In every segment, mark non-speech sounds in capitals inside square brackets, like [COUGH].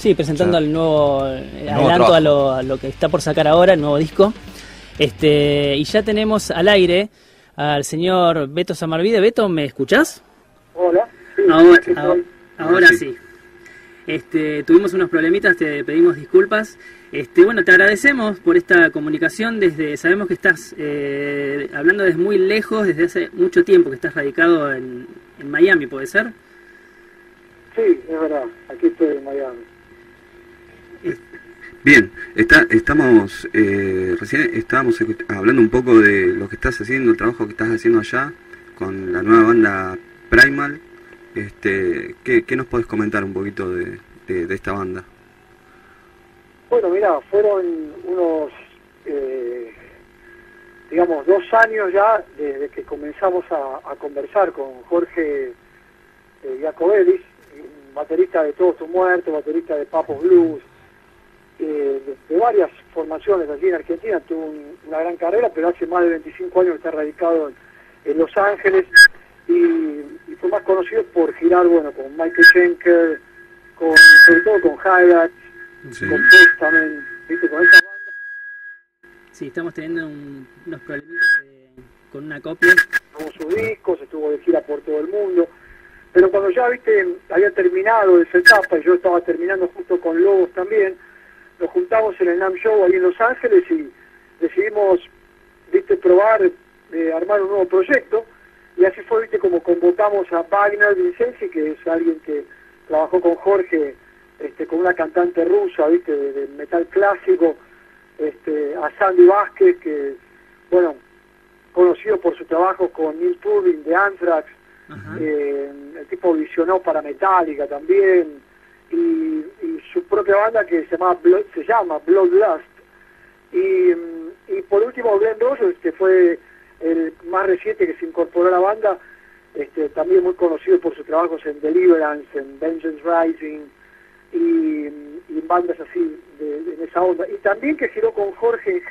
Sí, presentando Ya. el nuevo eh, nuevo adelanto a lo, a lo que está por sacar ahora, el nuevo disco. Este, y ya tenemos al aire al señor Beto Samarvide. Beto, ¿me escuchás? Hola. Sí, Ahora, sí, ahora. Este, tuvimos unos problemitas, te pedimos disculpas. Este, bueno, te agradecemos por esta comunicación. Desde sabemos que estás eh, hablando desde muy lejos, desde hace mucho tiempo que estás radicado en, en Miami, ¿puede ser? Sí, es verdad. Aquí estoy en Miami. Bien, está, estamos, eh, recién estábamos hablando un poco de lo que estás haciendo, el trabajo que estás haciendo allá con la nueva banda Primal. Este, ¿qué, nos podés comentar un poquito de, de- esta banda? Bueno, mira, fueron unos, eh, digamos, dos años ya desde que comenzamos a, conversar con Jorge eh, baterista de Todos tus Muertos, baterista de Papos Blues, de, de varias formaciones allí en Argentina, tuvo un- una gran carrera, pero hace más de 25 años que está radicado en, en Los Ángeles y, y fue más conocido por girar, bueno, con Michael Schenker, con, sobre todo con Highlights, Sí. con Testament, ¿viste? con esa banda, Sí, estamos teniendo un- unos problemitas de- con una copia. tuvo sus discos, estuvo de gira por todo el mundo, pero cuando ya, viste, había terminado esa etapa y yo estaba terminando justo con Lobos también, nos juntamos en el NAM Show ahí en Los Ángeles y decidimos, viste, probar, eh, armar un nuevo proyecto, y así fue, viste, como convocamos a Wagner Vincenzi, que es alguien que trabajó con Jorge, este, con una cantante rusa, viste, de, de metal clásico, este, a Sandy Vázquez, que, bueno, conocido por su trabajo con Neil Turbin de Anthrax, eh, el tipo visionó para Metallica también, y, su propia banda que se llama, Blood, se llama Bloodlust. Y, mm, y por último Glenn Rogers, que fue el más reciente que se incorporó a la banda, este, también muy conocido por sus trabajos en Deliverance, en Vengeance Rising, y, y en bandas así de, en esa onda. Y también que giró con Jorge en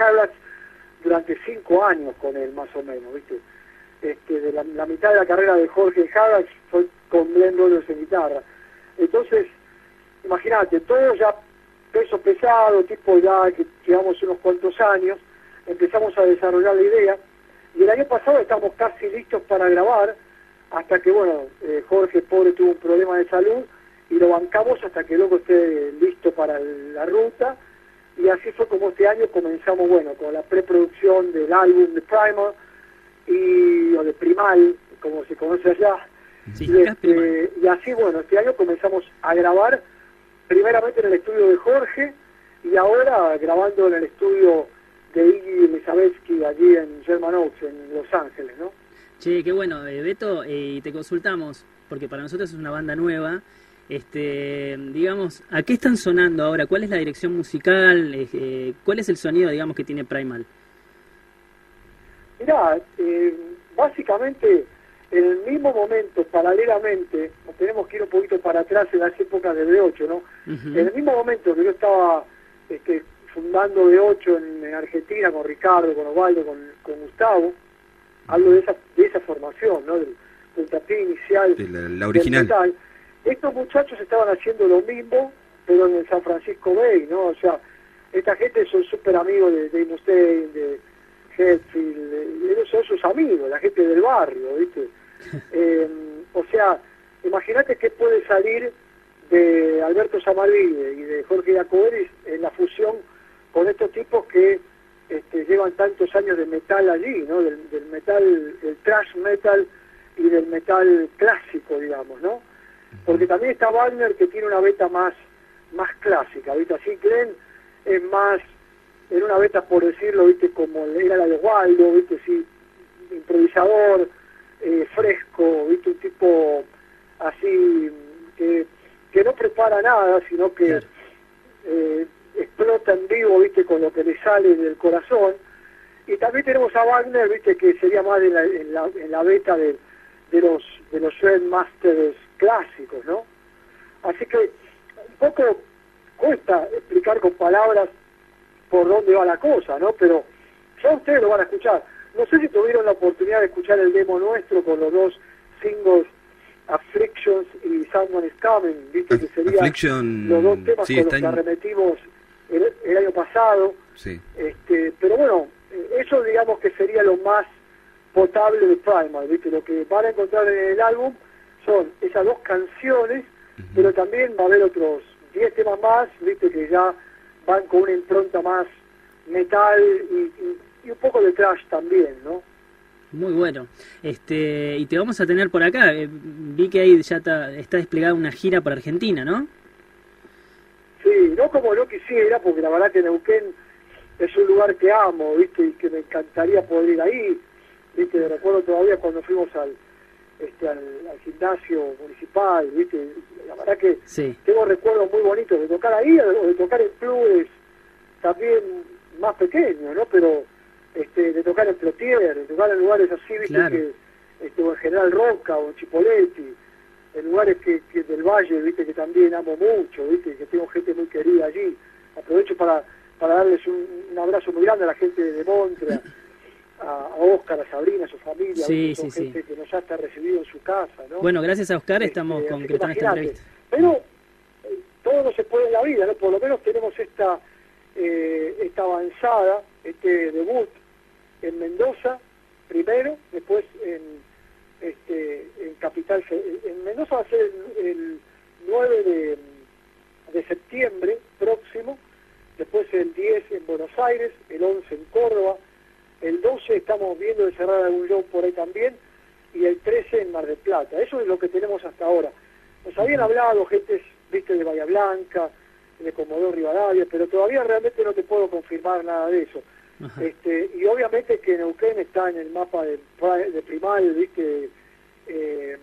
durante cinco años con él, más o menos, ¿viste? Este, de la, mitad de la carrera de Jorge en fue con Glenn Rogers en guitarra. Entonces, imagínate, todo ya peso pesado, tipo ya que llevamos unos cuantos años, empezamos a desarrollar la idea, y el año pasado estamos casi listos para grabar, hasta que, bueno, eh, Jorge, pobre, tuvo un problema de salud, y lo bancamos hasta que luego esté listo para la ruta, y así fue como este año comenzamos, bueno, con la preproducción del álbum de Primal, y, o de Primal, como se conoce allá, Sí, y, este, y así, bueno, este año comenzamos a grabar primeramente en el estudio de Jorge y ahora grabando en el estudio de Iggy Elizabetsky allí en German Oaks, en Los Ángeles, ¿no? Che, qué bueno, eh, Beto, eh, y te consultamos, porque para nosotros es una banda nueva. Este, digamos, ¿a qué están sonando ahora? ¿Cuál es la dirección musical? Eh, eh, ¿Cuál es el sonido, digamos, que tiene Primal? Mirá, eh, básicamente en el mismo momento, paralelamente, nos tenemos que ir un poquito para atrás en las épocas de B8, ¿no? En el mismo momento que yo estaba este, fundando B8 en, en Argentina con Ricardo, con Osvaldo, con, con Gustavo, hablo de esa, de esa formación, ¿no? Del, del tapiz inicial De la, original. metal. Estos muchachos estaban haciendo lo mismo, pero en el San Francisco Bay, ¿no? O sea, esta gente son súper amigos de Dave Mustaine, de Hetfield, ellos son sus amigos, la gente del barrio, ¿viste? Eh, o sea, imagínate qué puede salir de Alberto Samarvide y de Jorge Jacoberis en la fusión con estos tipos que este, llevan tantos años de metal allí, ¿no? Del, del metal, el thrash metal y del metal clásico, digamos, ¿no? Porque también está Wagner que tiene una beta más, más clásica, ¿viste? Así Glenn es más, en una beta por decirlo, ¿viste? Como era la de Waldo, ¿viste? Sí, improvisador, eh, fresco, ¿viste? Un tipo así que, que no prepara nada, sino que Claro. eh, explota en vivo, ¿viste? Con lo que le sale del corazón. Y también tenemos a Wagner, ¿viste? Que sería más en la, en la, en la beta de, de los de los Masters clásicos, ¿no? Así que un poco cuesta explicar con palabras por dónde va la cosa, ¿no? Pero ya ustedes lo van a escuchar. No sé si tuvieron la oportunidad de escuchar el demo nuestro con los dos singles Afflictions y Someone is Coming, ¿viste? Que serían los dos temas con los que arremetimos el, año pasado. Sí. Este, pero bueno, eso digamos que sería lo más potable de Primal, ¿viste? Lo que van a encontrar en el álbum son esas dos canciones, pero también va a haber otros 10 temas más, ¿viste? Que ya van con una impronta más metal y, un poco de trash también, ¿no? Muy bueno. Este, y te vamos a tener por acá. Eh, vi que ahí ya está, está desplegada una gira para Argentina, ¿no? Sí, no como yo quisiera, porque la verdad que Neuquén es un lugar que amo, ¿viste? Y que me encantaría poder ir ahí, ¿viste? Recuerdo todavía cuando fuimos al, este, al, gimnasio municipal, ¿viste? La verdad que tengo recuerdos muy bonitos de tocar ahí o de tocar en clubes también más pequeños, ¿no? Pero este, de tocar en Plotier, de tocar en lugares así, ¿viste? Que, este, o en General Roca o en Chipoletti, en lugares que, del Valle, ¿viste? Que también amo mucho, ¿viste? Que tengo gente muy querida allí. Aprovecho para, para darles un, abrazo muy grande a la gente de Montreal [LAUGHS] a, Oscar, a Sabrina, a su familia, sí, sí, gente que nos ha está recibido en su casa. ¿no? Bueno, gracias a Oscar estamos este, concretando esta entrevista. Pero eh, todo no se puede en la vida, ¿no? por lo menos tenemos esta, eh, esta avanzada, este debut en Mendoza primero, después en, este, en Capital, en Mendoza va a ser el, 9 de, de septiembre próximo, después el 10 en Buenos Aires, el 11 en Córdoba, el 12 estamos viendo de cerrar algún show por ahí también, y el 13 en Mar del Plata. Eso es lo que tenemos hasta ahora. Nos habían hablado gente, viste, de Bahía Blanca, de Comodoro Rivadavia, pero todavía realmente no te puedo confirmar nada de eso. Este, y obviamente que Neuquén está en el mapa de, de primario, viste, eh,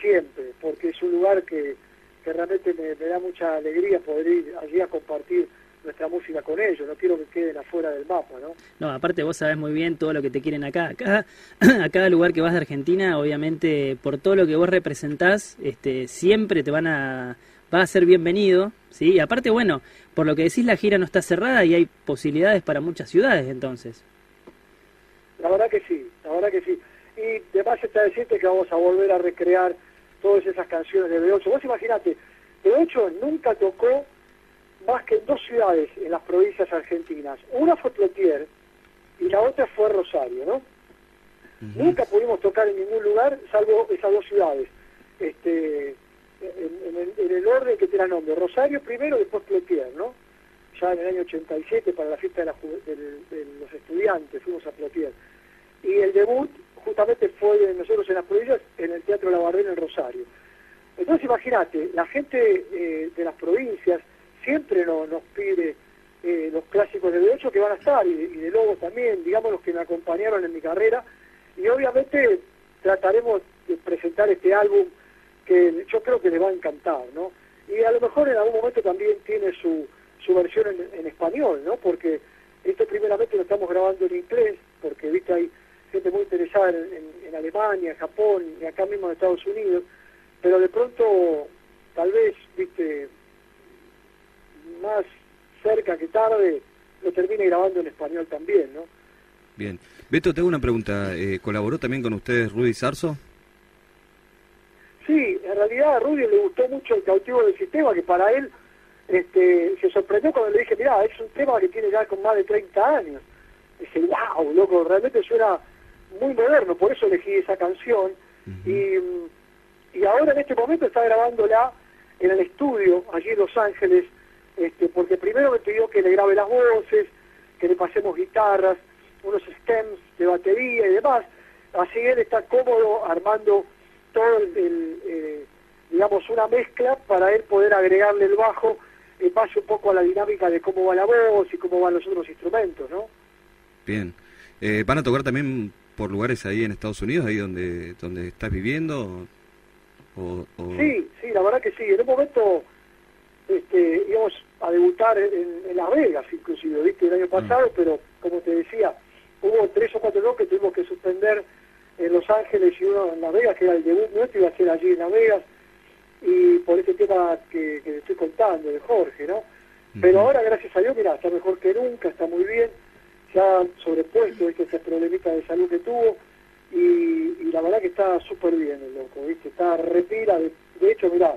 siempre, porque es un lugar que, que realmente me, da mucha alegría poder ir allí a compartir nuestra música con ellos, no quiero que queden afuera del mapa, ¿no? No, aparte vos sabés muy bien todo lo que te quieren acá. Acá, [CLEARS THROAT] a cada lugar que vas de Argentina, obviamente, por todo lo que vos representás, este, siempre te van a, va a ser bienvenido, ¿sí? Y aparte, bueno, por lo que decís, la gira no está cerrada y hay posibilidades para muchas ciudades, entonces. La verdad que sí, la verdad que sí. Y además está decirte que vamos a volver a recrear todas esas canciones de B8. Vos imaginate, B8 nunca tocó más que en dos ciudades en las provincias argentinas. Una fue Plotier y la otra fue Rosario, ¿no? Nunca pudimos tocar en ningún lugar salvo esas dos ciudades. Este, en, el, orden que tiene nombre. Rosario primero, después Plotier, ¿no? Ya en el año 87 para la fiesta de, los estudiantes fuimos a Plotier. Y el debut justamente fue de nosotros en las provincias en el Teatro La Bardena en Rosario. Entonces imagínate, la gente eh, de las provincias siempre nos pide eh, los clásicos de B8 que van a estar, y, de Lobos también, digamos los que me acompañaron en mi carrera, y obviamente trataremos de presentar este álbum que yo creo que les va a encantar, ¿no? Y a lo mejor en algún momento también tiene su, su versión en, español, ¿no? Porque esto primeramente lo estamos grabando en inglés, porque, viste, hay gente muy interesada en, en Alemania, Japón y acá mismo en Estados Unidos, pero de pronto, tal vez, viste, más cerca que tarde lo termine grabando en español también, ¿no? Bien. Beto, tengo una pregunta. Eh, ¿Colaboró también con ustedes Rudy Sarso? Realidad a Rudy le gustó mucho el cautivo del sistema, que para él este, se sorprendió cuando le dije, mira, es un tema que tiene ya con más de 30 años. Dice, wow, loco, realmente suena muy moderno, por eso elegí esa canción. y, y ahora en este momento está grabándola en el estudio, allí en Los Ángeles, este, porque primero me pidió que le grabe las voces, que le pasemos guitarras, unos stems de batería y demás. Así él está cómodo armando todo el, eh, digamos, una mezcla para él poder agregarle el bajo en base un poco a la dinámica de cómo va la voz y cómo van los otros instrumentos, ¿no? Bien. Eh, ¿Van a tocar también por lugares ahí en Estados Unidos, ahí donde donde estás viviendo? Sí, sí, la verdad que sí. En un momento este, íbamos a debutar en, Las Vegas, inclusive, ¿viste? El año mm. pasado, pero como te decía, hubo tres o cuatro dos que tuvimos que suspender en Los Ángeles y uno en Las Vegas, que era el debut nuestro, iba a ser allí en Las Vegas, y por este tema que, que estoy contando de Jorge, ¿no? Pero ahora, gracias a Dios, mira, está mejor que nunca, está muy bien, se ha sobrepuesto este, ese problemita de salud que tuvo, y, y la verdad que está súper bien el loco, ¿viste? Está repila, de, de hecho, mirá,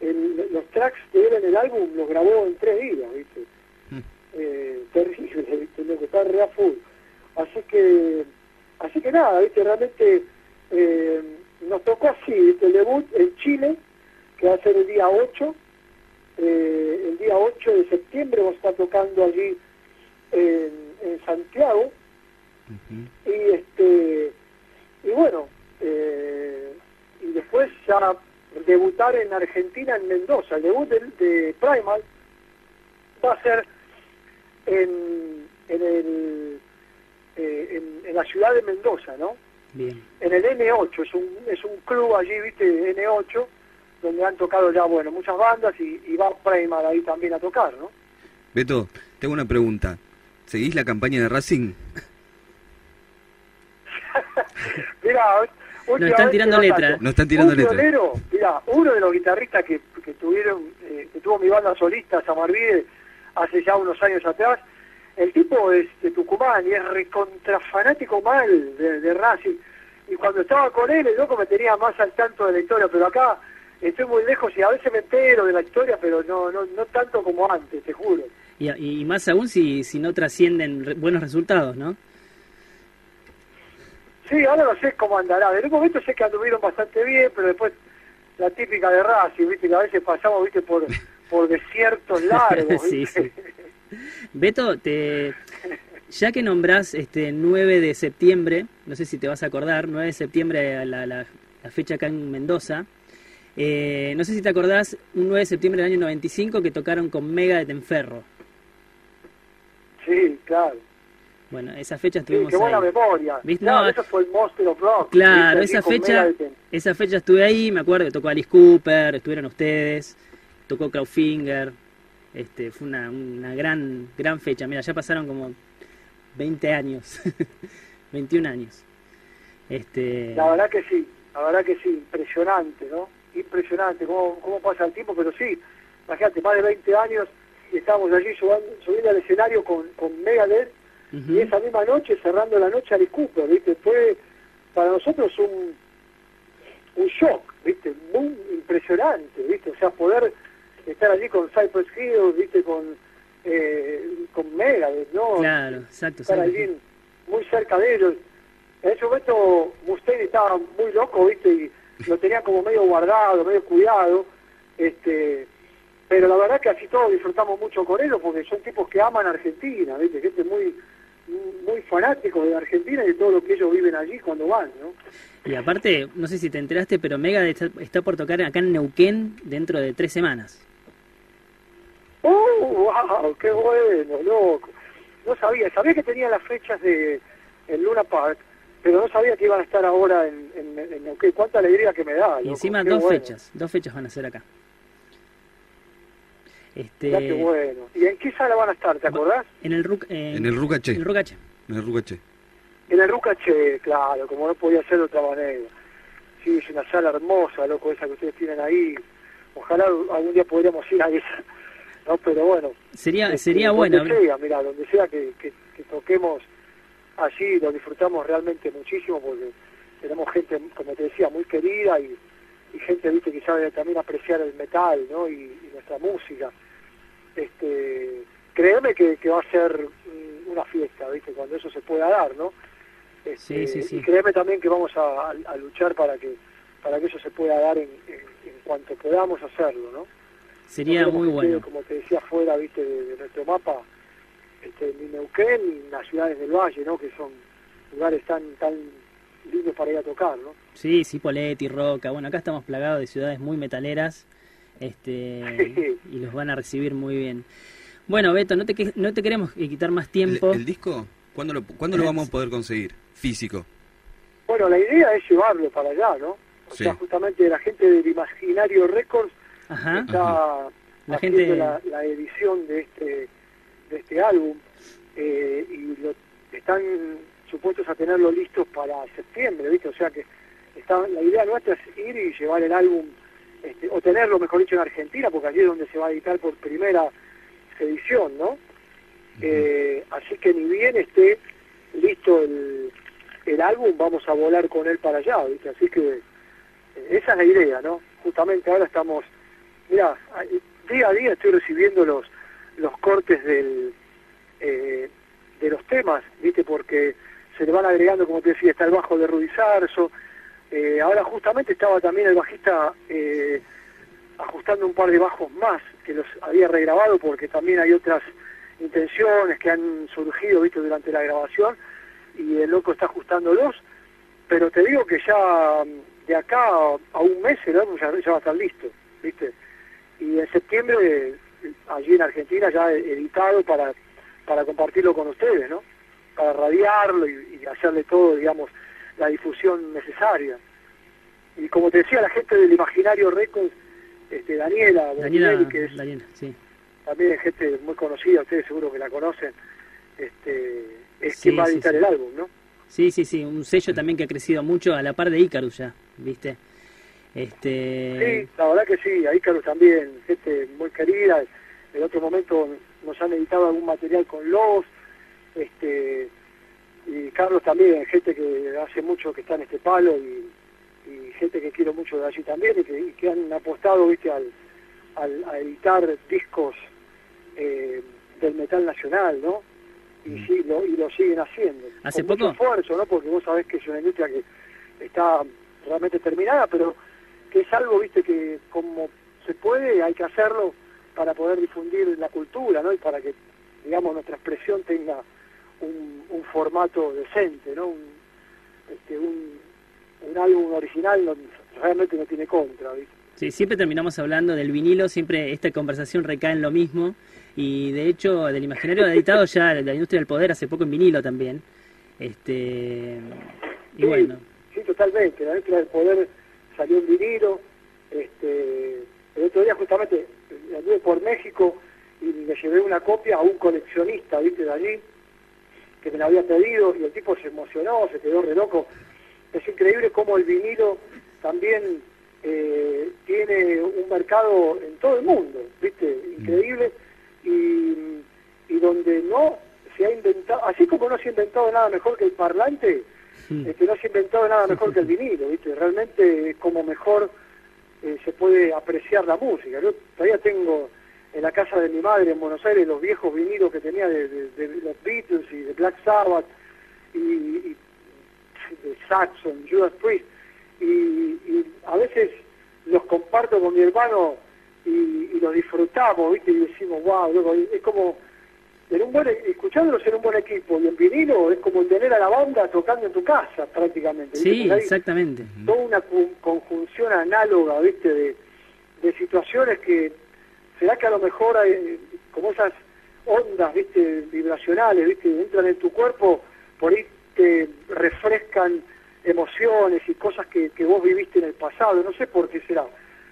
el- los tracks de él en el álbum los grabó en tres días, ¿viste? Mm. Eh, terrible, ¿viste? Loco, está re a full. Así que, así que nada, ¿viste? Realmente eh, nos tocó así, ¿viste? El debut en Chile, que va a ser el día 8, eh, el día 8 de septiembre vamos a estar tocando allí en, en Santiago, y este y bueno eh, y después ya debutar en Argentina en Mendoza. El debut de, de Primal va a ser en en el eh, en, en la ciudad de Mendoza no Bien. en el N8 es un es un club allí viste N8 donde han tocado ya bueno muchas bandas y, y va Primal ahí también a tocar no Beto, tengo una pregunta. ¿Seguís la campaña de Racing? [LAUGHS] Mira, Nos están tirando letra. Nos están tirando un letra. pionero, mira, uno de los guitarristas que, que tuvieron, eh, que tuvo mi banda solista, Samarvide, hace ya unos años atrás, el tipo es de Tucumán y es recontrafanático mal de, de Racing. Y cuando estaba con él, el loco me tenía más al tanto de la historia, pero acá estoy muy lejos y a veces me entero de la historia, pero no, no, no tanto como antes, te juro. Y, y más aún si, si no trascienden re- buenos resultados, ¿no? Sí, ahora no sé cómo andará. En un momento sé que anduvieron bastante bien, pero después la típica de Racing, viste, que a veces pasamos, viste, por, por desiertos [LAUGHS] largos, Sí, sí. Beto, te, ya que nombrás este 9 de septiembre, no sé si te vas a acordar, 9 de septiembre, la, la- la fecha acá en Mendoza, eh, no sé si te acordás, un 9 de septiembre del año 95 que tocaron con Mega de Tenferro. Sí, claro. Bueno, esa fecha Sí, estuvimos qué buena ahí. memoria. ¿Viste? Claro, No, eso fue el Monster of Rock. Claro, esa fecha, esa fecha estuve ahí, me acuerdo que tocó Alice Cooper, estuvieron ustedes, tocó Crowfinger, este, fue una, una gran, gran fecha. Mira, ya pasaron como 20 años, [LAUGHS] 21 años. Este, La verdad que sí, la verdad que sí, impresionante, ¿no? Impresionante cómo, cómo pasa el tiempo, pero sí, imagínate, más de 20 años y estábamos allí subiendo, subiendo al escenario con, con Megadeth y esa misma noche, cerrando la noche Alice Cooper, ¿viste? Fue para nosotros un, un shock, ¿viste? Muy impresionante, ¿viste? O sea, poder estar allí con Cypress Hill, ¿viste? Con, eh, con Megadeth, ¿no? Claro, exacto. estar exacto. allí muy cerca de ellos. En ese momento Mustaine estaba muy loco, ¿viste? Y lo tenía como medio guardado, medio cuidado. este Pero la verdad que así todos disfrutamos mucho con ellos porque son tipos que aman Argentina, ¿viste? Gente muy muy fanáticos de Argentina y de todo lo que ellos viven allí cuando van, ¿no? Y aparte, no sé si te enteraste, pero Mega está, está por tocar acá en Neuquén dentro de tres semanas. ¡Oh, wow! ¡Qué bueno, loco! No sabía, sabía que tenía las fechas de en Luna Park, pero no sabía que iban a estar ahora en, en, en Neuquén. ¡Cuánta alegría que me da! Y encima dos bueno. fechas, dos fechas van a ser acá. Este, Mirá qué bueno. ¿Y en qué sala van a estar, te acordás? En el RUC, en, En el Rucache. en el Rucache. En el Rucache. En el Rucache, claro, como no podía ser de otra manera. Sí, es una sala hermosa, loco, esa que ustedes tienen ahí. Ojalá algún día podríamos ir a esa. No, pero bueno. Sería, este, sería donde bueno. sea, mira, donde sea que, que, que toquemos allí, lo disfrutamos realmente muchísimo porque tenemos gente, como te decía, muy querida y, y gente, viste, que sabe también apreciar el metal, ¿no? Y, y nuestra música. Este, créeme que, que va a ser una fiesta, viste, cuando eso se pueda dar, ¿no? Este, Sí, sí, sí. Y créeme también que vamos a, a- a luchar para que para que eso se pueda dar en, en, en cuanto podamos hacerlo, ¿no? Sería muy bueno. Como te decía, fuera, viste, de, de nuestro mapa, este, ni Neuquén ni las ciudades del Valle, ¿no? Que son lugares tan tan lindos para ir a tocar, ¿no? Sí, sí, Poletti, Roca. Bueno, acá estamos plagados de ciudades muy metaleras. Este, [LAUGHS] y los van a recibir muy bien. Bueno, Beto, no te, que- no te queremos eh, quitar más ¿El, tiempo. el disco? ¿Cuándo lo, ¿Cuándo lo vamos a poder conseguir? Físico. Bueno, la idea es llevarlo para allá, ¿no? O Sí. sea, justamente la gente del Imaginario Records Ajá. está La haciendo gente- la, la edición de este de este álbum eh, y lo, están supuestos a tenerlo listo para septiembre, ¿viste? O sea que está, la idea nuestra es ir y llevar el álbum, este, o tenerlo, mejor dicho, en Argentina, porque allí es donde se va a editar por primera edición, ¿no? Eh, así que ni bien esté listo el, el álbum vamos a volar con él para allá, ¿viste? Así que eh, esa es la idea, ¿no? Justamente ahora estamos, mira, día a día estoy recibiendo los los cortes del eh, de los temas, ¿viste? Porque se le van agregando, como te decía, está el bajo de Rudizarzo, eh, ahora justamente estaba también el bajista eh, ajustando un par de bajos más, que los había regrabado porque también hay otras intenciones que han surgido, ¿viste? Durante la grabación, y el loco está ajustándolos, pero te digo que ya de acá a un mes álbum ya, va a estar listo, ¿viste? Y en septiembre, allí en Argentina, ya editado para, para compartirlo con ustedes, ¿no? Para radiarlo y, hacerle todo, digamos, la difusión necesaria. Y como te decía, la gente del Imaginario Records, este, Daniela, Daniela, que es, Daniela, sí. también es gente muy conocida, ustedes seguro que la conocen, este, es quien va a editar el álbum, ¿no? Sí, sí, sí, un sello también que ha crecido mucho a la par de Icarus ya, ¿viste? Este... Sí, la verdad que sí, a Icarus también, gente muy querida, en otro momento nos han editado algún material con los, este, y Carlos también, gente que hace mucho que está en este palo y, gente que quiero mucho de allí también y que, han apostado, viste, al, al, a editar discos eh, del metal nacional, ¿no? y, mm. sí, lo, y lo siguen haciendo. ¿Hace poco? esfuerzo, ¿no? Porque vos sabés que es una industria que está realmente terminada, pero que es algo, viste, que como se puede, hay que hacerlo para poder difundir la cultura, ¿no? Y para que, digamos, nuestra expresión tenga un, un formato decente, ¿no? Un, este, un, un álbum original no, realmente no tiene contra, ¿viste? Sí, siempre terminamos hablando del vinilo, siempre esta conversación recae en lo mismo y de hecho del imaginario editado ya la industria del poder hace poco en vinilo también. Este y sí, bueno. Sí, totalmente, la industria del poder salió en vinilo, este el otro día justamente anduve por México y le llevé una copia a un coleccionista, viste, de allí, que me la había pedido y el tipo se emocionó, se quedó re loco. Es increíble cómo el vinilo también eh, tiene un mercado en todo el mundo, viste, increíble. Y, y donde no se ha inventado, así como no se ha inventado nada mejor que el parlante, este, no se ha inventado nada mejor que el vinilo, ¿viste? Realmente es como mejor eh, se puede apreciar la música. Yo todavía tengo en la casa de mi madre en Buenos Aires los viejos vinilos que tenía de, los Beatles y de Black Sabbath y, de Saxon, Judas Priest y, y a veces los comparto con mi hermano y, y lo disfrutamos, ¿viste? Y decimos, wow, loco, es como, en un buen, escuchándolos en un buen equipo y en vinilo es como tener a la banda tocando en tu casa prácticamente. Sí, exactamente. Toda una conjunción análoga, ¿viste? De, de situaciones que, será que a lo mejor hay, como esas ondas, ¿viste? Vibracionales, ¿viste? Entran en tu cuerpo, por ahí te refrescan emociones y cosas que, que vos viviste en el pasado, no sé por qué será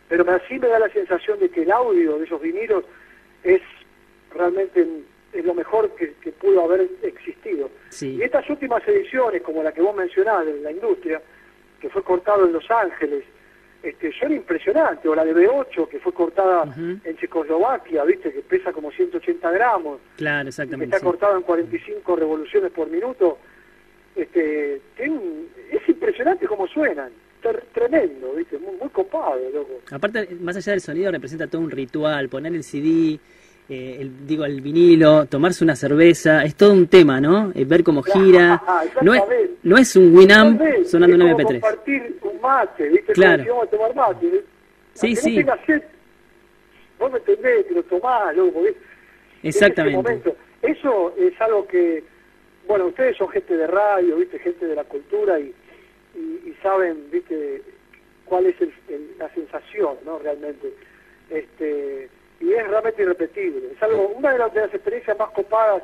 pero así me da la sensación de que el audio de esos vinilos es realmente es lo mejor que, pudo haber existido. Y estas últimas ediciones, como la que vos mencionás de la industria, que fue cortado en Los Ángeles, este, son impresionantes, o la de B8, que fue cortada en Checoslovaquia, viste, que pesa como 180 gramos, claro, exactamente, está cortado en 45 revoluciones por minuto, este, es impresionante cómo suenan. Tremendo, ¿viste? Muy, muy copado, loco. Aparte, más allá del sonido, representa todo un ritual, poner el CD, eh, el, digo, el vinilo, tomarse una cerveza, es todo un tema, ¿no? Eh, ver cómo gira. no, es, no es un Winamp sonando un MP3. compartir un mate, ¿viste? Claro. Como a tomar mate. Sí, sí. No vos me entendés, que lo tomás, loco, ¿viste? Exactamente. Eso es algo que, bueno, ustedes son gente de radio, ¿viste? Gente de la cultura y y, saben, viste, cuál es la sensación, ¿no? Realmente. Este, y es realmente irrepetible. Es algo, una de las, experiencias más copadas.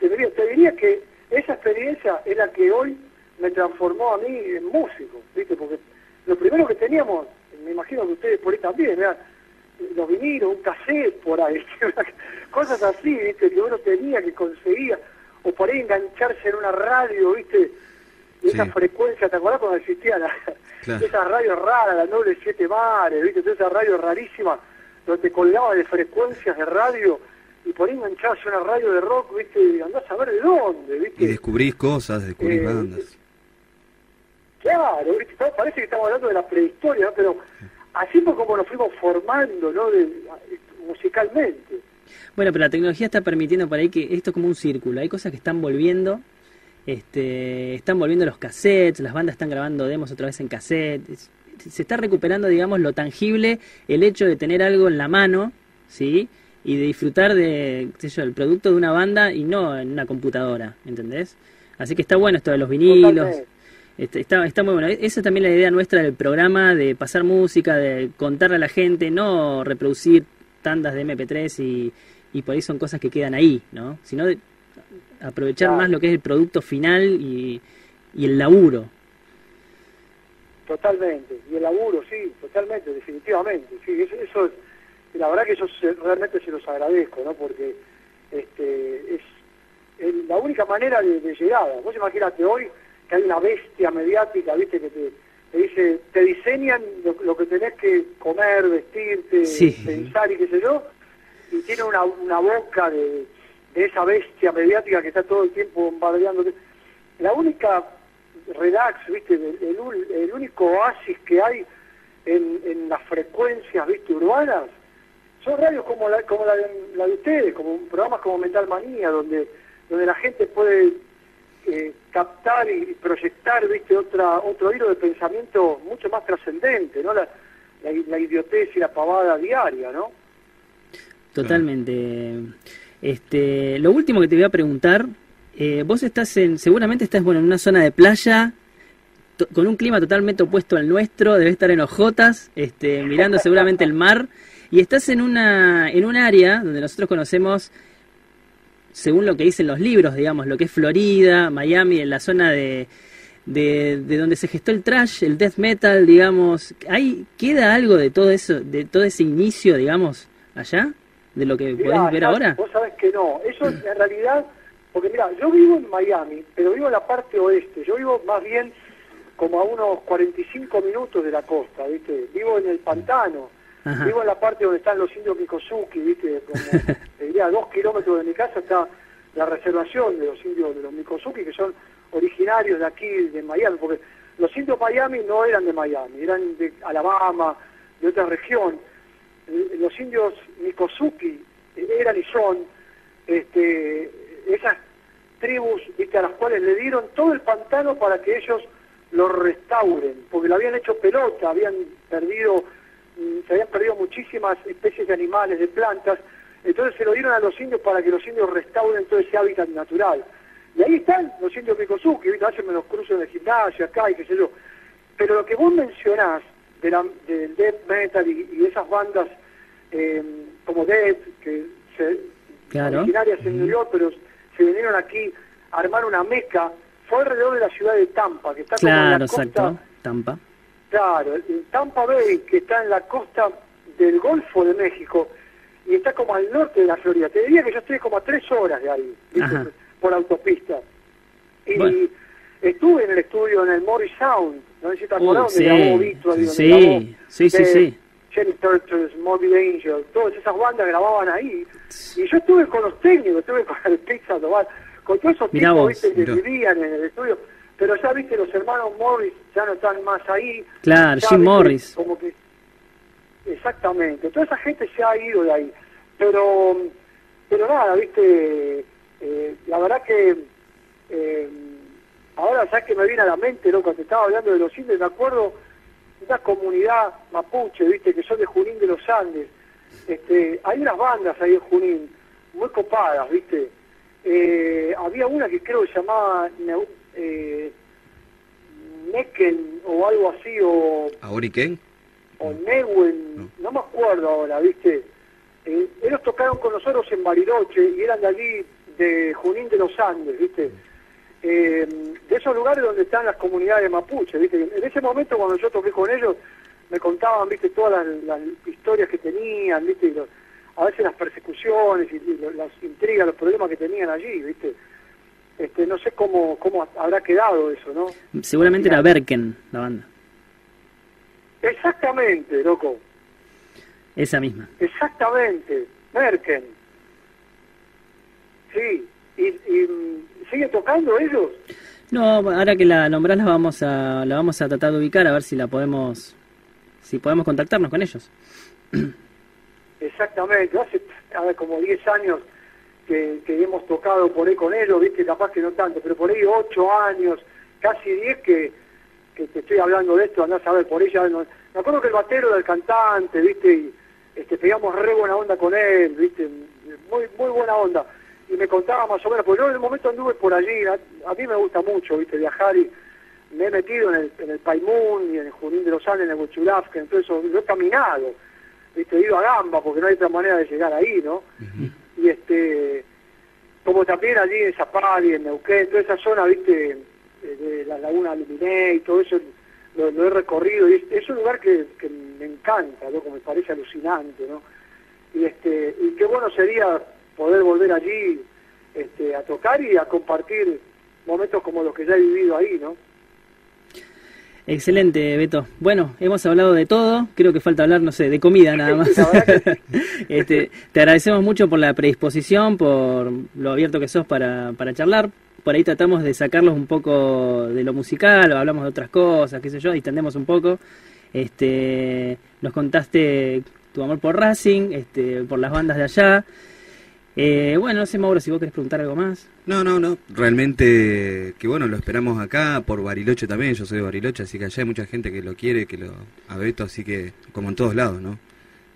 Te diría, te diría que esa experiencia es la que hoy me transformó a mí en músico, ¿viste? Porque lo primero que teníamos, me imagino que ustedes por ahí también, eran los vinilos, un cassette por ahí, [LAUGHS] cosas así, ¿viste? Que uno tenía, que conseguía, o por ahí engancharse en una radio, ¿viste? esa frecuencia, ¿te acuerdas cuando existía la, [LAUGHS] esa radio rara, la Noble Siete Mares, ¿viste? esa radio rarísima, donde te colgaba de frecuencias de radio y por ahí enganchabas una radio de rock, ¿viste? Y andás a ver de dónde, ¿viste? Y descubrís cosas, descubrís eh, bandas. Claro, parece que estamos hablando de la prehistoria, pero así fue como nos fuimos formando, ¿no? musicalmente. Bueno, pero la tecnología está permitiendo por ahí que esto es como un círculo. Hay cosas que están volviendo, este, están volviendo los cassettes, las bandas están grabando demos otra vez en cassette. Se está recuperando, digamos, lo tangible, el hecho de tener algo en la mano, ¿sí? Y de disfrutar de, qué sé yo, el producto de una banda y no en una computadora, ¿entendés? Así que está bueno esto de los vinilos. Este, está, está muy bueno. E-, esa es también la idea nuestra del programa, de pasar música, de contarle a la gente, no reproducir tandas de MP3 y, y por ahí son cosas que quedan ahí, ¿no? Sino de aprovechar más lo que es el producto final y, y el laburo. Totalmente, y el laburo, sí, totalmente, definitivamente. Sí, eso, eso la verdad que yo realmente se los agradezco, ¿no? Porque este, es, la única manera de, de llegada. Vos imagínate hoy que hay una bestia mediática, viste, que te, dice, te diseñan lo, que tenés que comer, vestirte, pensar y qué sé yo, y tiene una, una boca de, esa bestia mediática que está todo el tiempo bombardeando. La única relax, viste, el, único oasis que hay en, en, las frecuencias, viste, urbanas, son radios como la, como la, la de ustedes, como programas como Mental Manía, donde, donde la gente puede eh, captar y proyectar, viste, otra, otro hilo de pensamiento mucho más trascendente, ¿no? La, la, idiotez y la pavada diaria, ¿no? Totalmente. Este, lo último que te voy a preguntar, eh, vos estás en, seguramente estás bueno en una zona de playa con un clima totalmente opuesto al nuestro, debes estar en Ojotas, este, mirando seguramente el mar y estás en una en un área donde nosotros conocemos según lo que dicen los libros, digamos, lo que es Florida, Miami, en la zona de, de, donde se gestó el trash, el death metal, digamos, ¿hay, ¿queda algo de todo eso, de todo ese inicio, digamos, allá? ¿De lo que podés ver ahora? Vos sabés que no, eso en realidad, porque mira, yo vivo en Miami, pero vivo en la parte oeste, yo vivo más bien como a unos 45 minutos de la costa, ¿viste? Vivo en el pantano, Vivo en la parte donde están los indios Mikosuki, ¿viste? Como, [LAUGHS] diría, a dos kilómetros de mi casa está la reservación de los indios de los Mikosuki, que son originarios de aquí, de Miami, porque los indios Miami no eran de Miami, eran de Alabama, de otra región. Eh, los indios Mikosuki eran y son este, esas tribus ¿viste? a las cuales le dieron todo el pantano para que ellos lo restauren, porque lo habían hecho pelota, habían perdido se habían perdido muchísimas especies de animales, de plantas, entonces se lo dieron a los indios para que los indios restauren todo ese hábitat natural. Y ahí están los indios Mikosuki, hacen los cruces de gimnasia acá y qué sé yo. Pero lo que vos mencionás de del death metal y, esas bandas eh, como Death, que se, originarias en New York, pero vinieron aquí a armar una meca, fue alrededor de la ciudad de Tampa, que está como en la costa. Tampa Claro, Tampa Bay, que está en la costa del Golfo de México, y está como al norte de la Florida. Te diría que yo estoy como a tres horas de ahí, por autopista. Y estuve en el estudio en el Morris Sound, no sé si te acordás, donde grabó Víctor, sí, sí, sí, sí, sí. Jenny Turtles, Morbid Angel, todas esas bandas grababan ahí. Y yo estuve con los técnicos, estuve con el Pizza Tobar, con todos esos tipos ¿viste? que vivían en el estudio pero ya viste, los hermanos Morris ya no están más ahí. Claro, Jim Morris. Como que, exactamente, toda esa gente se ha ido de ahí. Pero, pero nada, viste, eh, la verdad que eh, ahora ya que me viene a la mente, cuando te estaba hablando de los indios, me acuerdo una comunidad mapuche, viste, que son de Junín de los Andes. Este, hay unas bandas ahí en Junín, muy copadas, viste. Eh, había una que creo que se llamaba eh, o algo así, o... ¿Auriken? O Neuen, no. me acuerdo ahora, ¿viste? Eh, ellos tocaron con nosotros en Bariloche y eran de allí, de Junín de los Andes, ¿viste? Eh, de esos lugares donde están las comunidades mapuche, ¿viste? En ese momento cuando yo toqué con ellos, me contaban, ¿viste? Todas las, historias que tenían, ¿viste? a veces las persecuciones y, las intrigas, los problemas que tenían allí, ¿viste? Este, no sé cómo, cómo habrá quedado eso, ¿no? Seguramente era Berken, la banda. Exactamente, loco. Esa misma. Exactamente, Berken. Sí, y, y ¿sigue tocando ellos? No, ahora que la nombrás la vamos a, la vamos a tratar de ubicar a ver si la podemos, si podemos contactarnos con ellos. [CLEARS THROAT] Exactamente, hace como 10 años que, hemos tocado por ahí con ellos, viste, capaz que no tanto, pero por ahí 8 años, casi 10 que, que te estoy hablando de esto, andás a ver, por ella, no, me acuerdo que el batero era el cantante, viste, y este, pegamos re buena onda con él, viste, muy, muy buena onda, y me contaba más o menos, porque yo en el momento anduve por allí, a, mí me gusta mucho, viste, viajar y me he metido en el, en el Paimún y en el Junín de los Andes, en el Huachulafque, entonces yo he caminado, viste, he ido a Gamba, porque no hay otra manera de llegar ahí, ¿no? Y este, como también allí en Zapali, en Neuquén, toda esa zona, viste, de la laguna Luminé y todo eso, lo, he recorrido, y es, un lugar que, me encanta, ¿no? me parece alucinante, ¿no? Y, este, y qué bueno sería poder volver allí este, a tocar y a compartir momentos como los que ya he vivido ahí, ¿no? Excelente, Beto. Bueno, hemos hablado de todo, creo que falta hablar, no sé, de comida nada [LAUGHS] más. [LAUGHS] este, te agradecemos mucho por la predisposición, por lo abierto que sos para, para charlar. Por ahí tratamos de sacarlos un poco de lo musical, o hablamos de otras cosas, qué sé yo, distendemos un poco. Este, nos contaste tu amor por Racing, este, por las bandas de allá. Eh, bueno, no sé, Mauro, si vos querés preguntar algo más. No, no, no. Realmente, que bueno, lo esperamos acá, por Bariloche también. Yo soy de Bariloche, así que allá hay mucha gente que lo quiere, que lo a Beto, así que, como en todos lados, ¿no?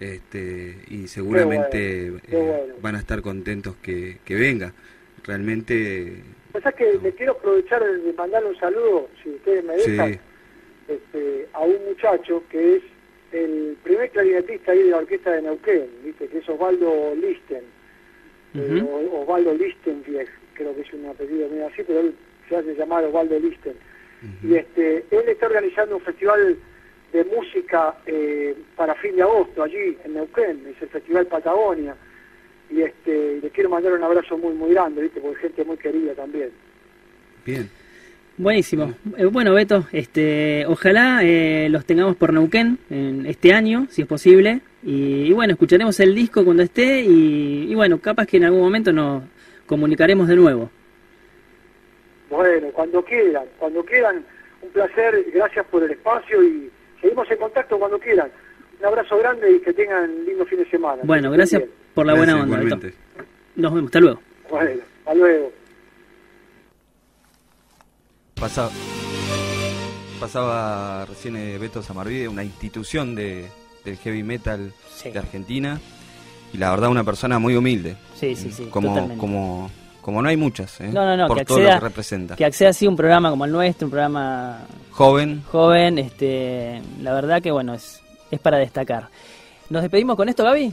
Este, y seguramente eh, van a estar contentos que, que venga. Realmente. Pues es que me quiero aprovechar de mandarle un saludo, si ustedes me dejan, este, a un muchacho que es el primer clarinetista ahí de la orquesta de Neuquén, ¿viste? que es Osvaldo Listen eh, Osvaldo Listenvieg, creo que es un apellido medio así, pero él se hace llamar Osvaldo Listen. Y este, él está organizando un festival de música eh, para fin de agosto allí en Neuquén, es el Festival Patagonia. Y este, le quiero mandar un abrazo muy, muy grande, ¿viste? porque gente muy querida también. Bien. Buenísimo. Eh, bueno, Beto, este, ojalá los tengamos por Neuquén en este año, si es posible. Y, bueno, escucharemos el disco cuando esté y, bueno, capaz que en algún momento nos comunicaremos de nuevo. Bueno, cuando quieran, cuando quieran, un placer, gracias por el espacio y seguimos en contacto cuando quieran. Un abrazo grande y que tengan un lindo fin de semana. Bueno, gracias por la buena onda. Nos vemos, hasta luego. Bueno, hasta luego. Pasaba, pasaba recién eh, Beto Samarvide, una institución de, del heavy metal de Argentina. Y la verdad, una persona muy humilde. Sí, sí, sí. Como, como, como no hay muchas, ¿eh? No, no, no, por que todo acceda, lo que representa. Que acceda así un programa como el nuestro, un programa joven. Joven, este, la verdad que bueno, es, es para destacar. ¿Nos despedimos con esto, Gaby?